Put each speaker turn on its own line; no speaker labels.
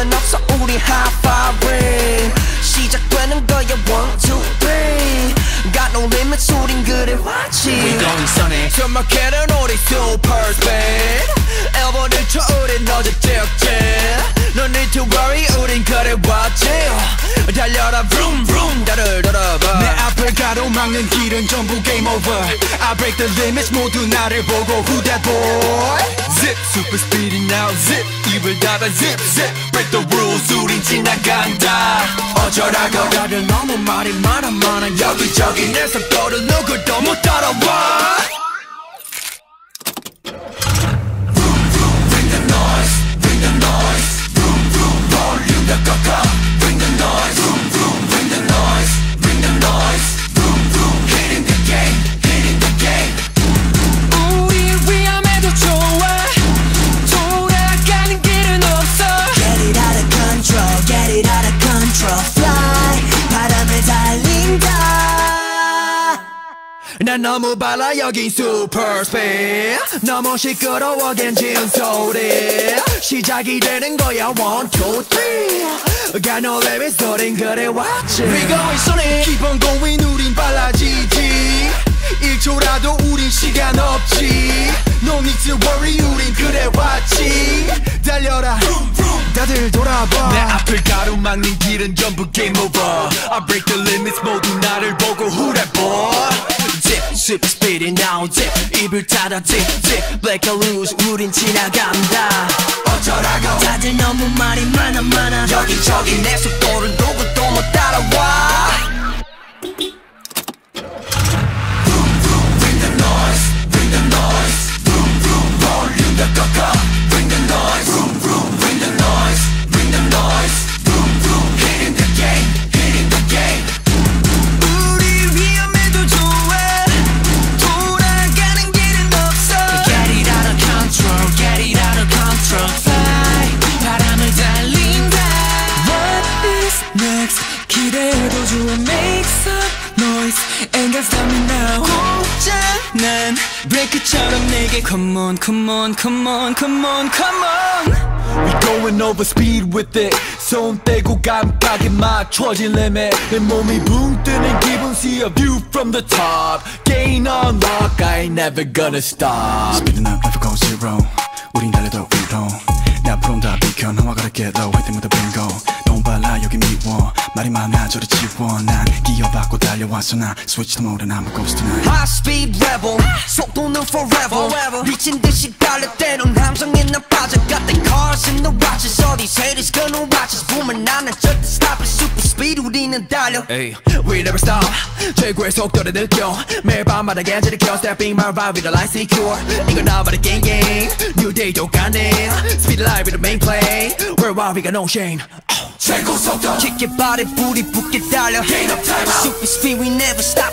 건 없어 우리 high firing 시작되는 거야 one two three Got no limits 우린 그래 왔지
We going sunny
천막해는 우리 super speed 엘보를 쳐 우린 어제 직진 No need to worry 우린 그래 왔지 달려라 vroom vroom 나를 돌아봐
내 앞을 가로막는 길은 전부 game over I break the limits 모두 나를 보고 Who that boy Zip super speeding now zip 입을 닫아 zip zip. Break the rules 우린 지나간다. 어쩌라고?
다들 너무 말이 많아 많아 여기저기. 내 속도를 누구도 못 따라와 난 너무 빨라 여긴 super speed 너무 시끄러워 겐진 소리 시작이 되는 거야 one two three Got no limits 우린 그래 왔지
We going sunny Keep on going 우린 빨라지지 1초라도 우린 시간 없지 No need to worry 우린 그래 왔지 달려라 다들 돌아봐 내 앞을 가로막는 길은 전부 game over I break the limits 모두 나를 보고 boy
Super speedy now zip 입을 닫아 zip, zip Black or loose 우린 지나간다.
어쩌라고?
다들 너무 말이 많아 많아. 여기저기 내 속도를 누구도 못 따라와
기대해도 좋아 Make some noise Ain't got stop me now
난
브레이크처럼 내게 Come on come on come on come on come on
We going over speed with it 손 떼고 깜빡이 맞춰진 limit 내 몸이 붕 뜨는 기분 See a view from the top Gain unlock I ain't never gonna stop
Speeding up never go zero 우린 달려도 위로 내 앞으론 다 비켜 너와 가르게 더 화이팅 with the bingo 너무 빨라 여기 미워 말이 많아 저리 지워 난 기어받고 달려왔어 나 Switch to mode and I'm a ghost tonight
High speed rebel 속도는 forever 미친 듯이 달려 때론 함성에 난 빠져 Got the cars and the watches All these haters gonna watch us 보면 나는 절대 stop it Super speed 우리는 달려
Hey, we never stop 최고의 속도를 느껴 매일 밤마다 겐지를 켜 Stepping my ride with a light secure 이건 나만의 game game New day 똑같네 Speed alive with the main play We're wild we got no shame 최고 속도
Kick your body booty 붙게 달려
Gain up time out
Super speed we never stop